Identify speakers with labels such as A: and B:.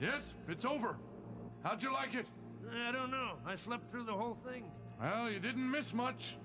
A: Yes, it's over. How'd you like it?
B: I don't know. I slept through the whole thing.
A: Well, you didn't miss much.